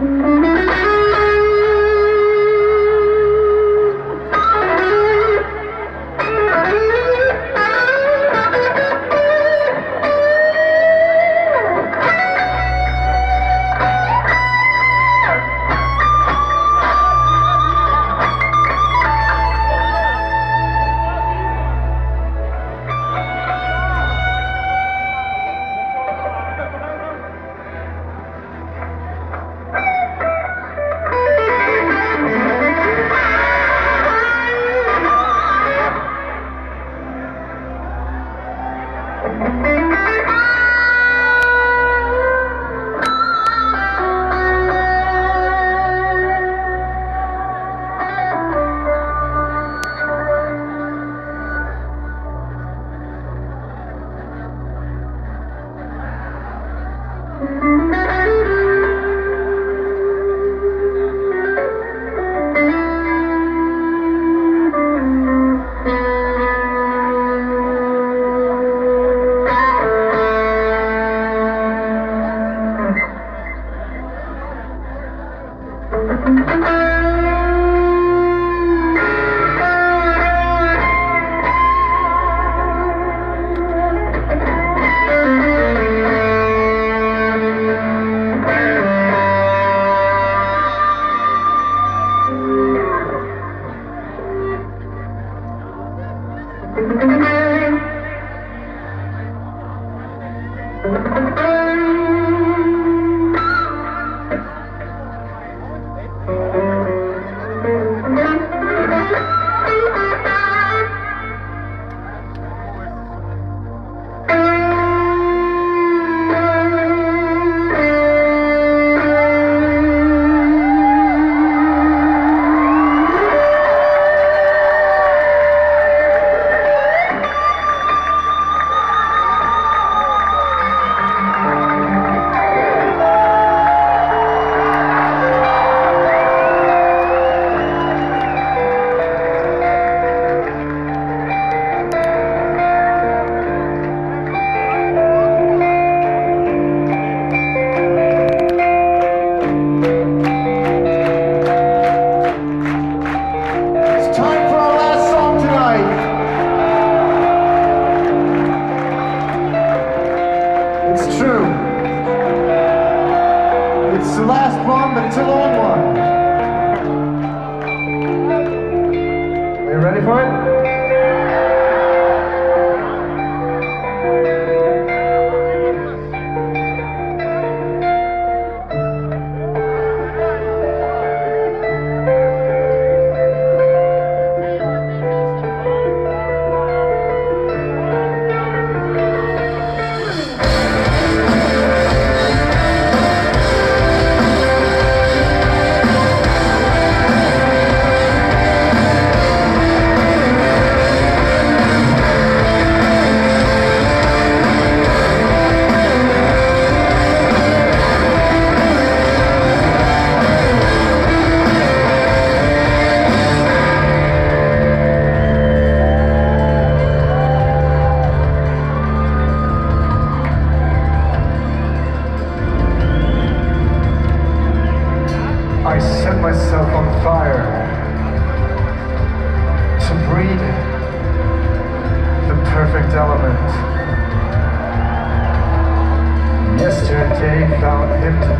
Mm-hmm.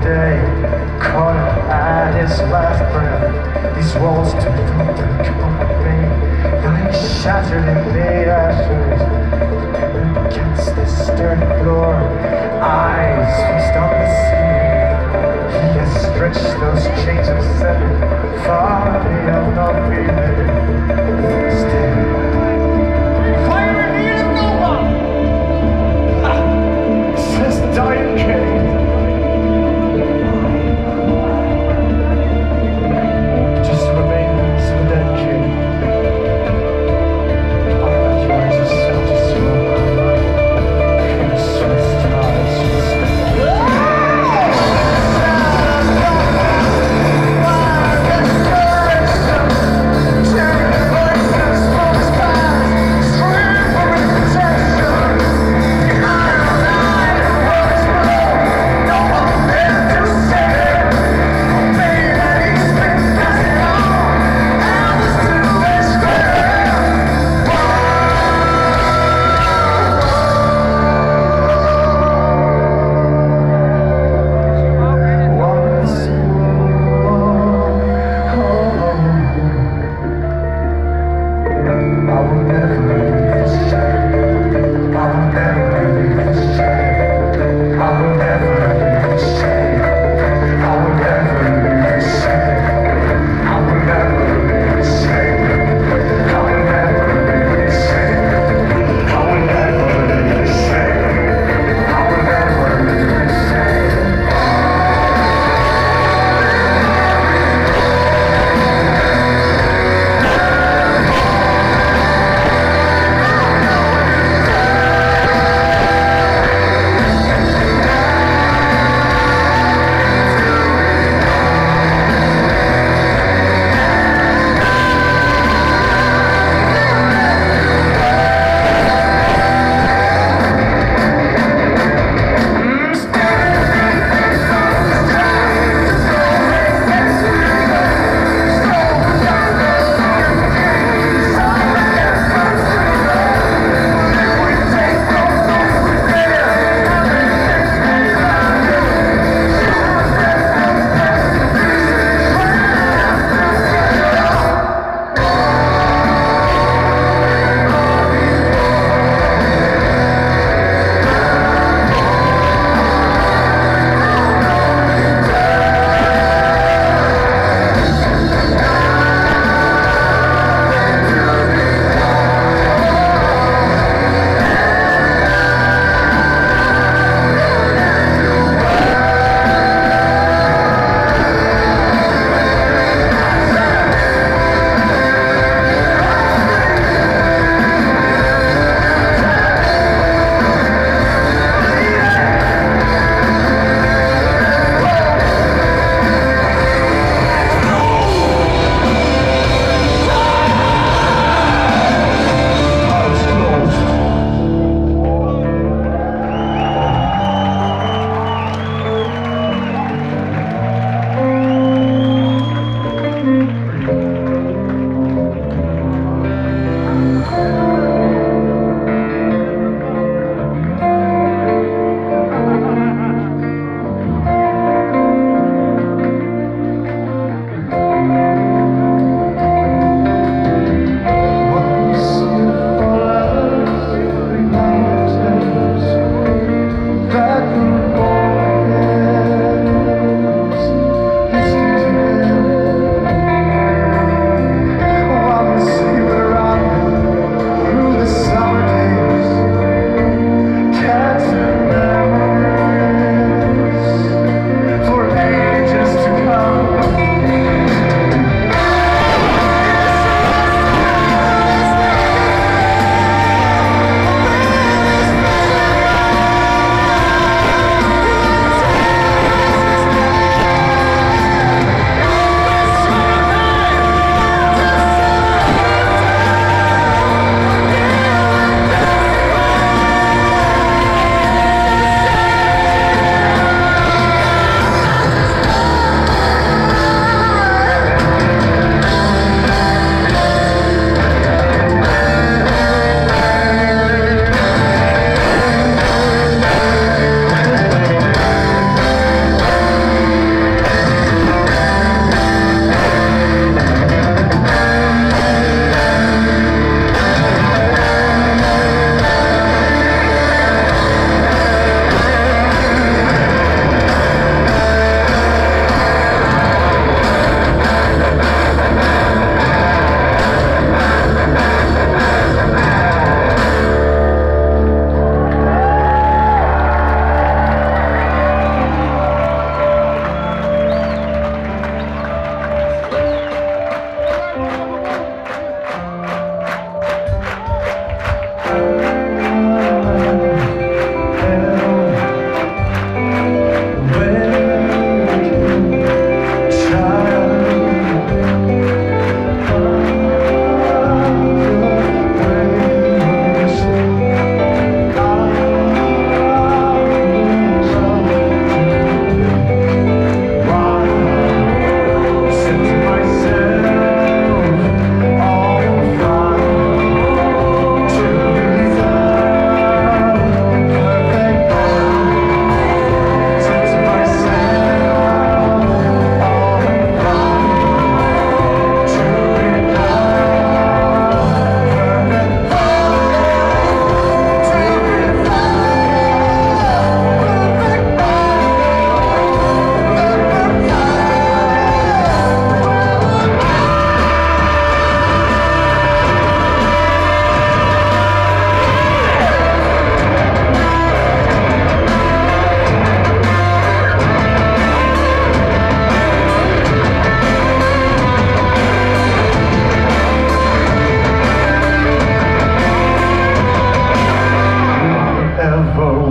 day Caught up at his last breath These walls to come to come me Lying shattered in the ashes. Against this stern floor Eyes fixed on the ceiling. He has stretched those chains of seven Far beyond all people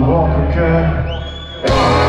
walk again.